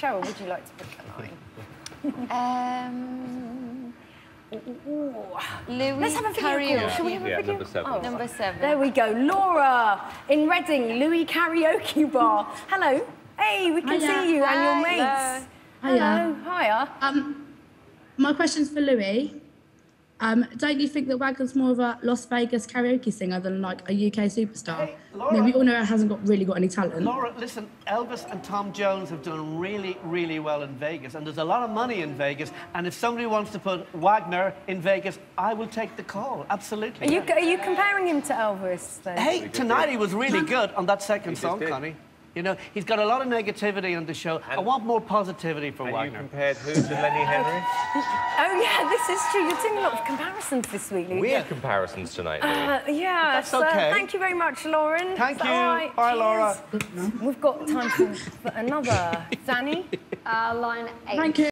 Cheryl, would you like to pick a line? Um, Louis Let's have a video karaoke. call. Shall we have a video? number seven. Oh, Number seven. There we go. Laura in Reading, Louis Karaoke Bar. Hello. Hey, we can Hiya. see you and your Hello. mates. Hiya. Hello. Hiya. Um, my question's for Louis. Um, don't you think that Wagner's more of a Las Vegas karaoke singer than like a UK superstar? Hey, I mean, we all know it hasn't got really got any talent. Laura, listen, Elvis and Tom Jones have done really, really well in Vegas, and there's a lot of money in Vegas. And if somebody wants to put Wagner in Vegas, I will take the call. Absolutely. Are you, are you comparing him to Elvis then? Hey, tonight he was really good on that second song. Konnie. You know, he's got a lot of negativity on the show. I want more positivity for And you Wagner. compared who to Lenny Henry? Oh, yeah, this is true. You're doing a lot of comparisons this week, Louis. Weird comparisons tonight, Uh, yeah, That's so okay. thank you very much, Lauren. Thank Is you. all right? Bye, Cheers. Laura. We've got time for, for another. Dannii? Uh, line eight. Thank you.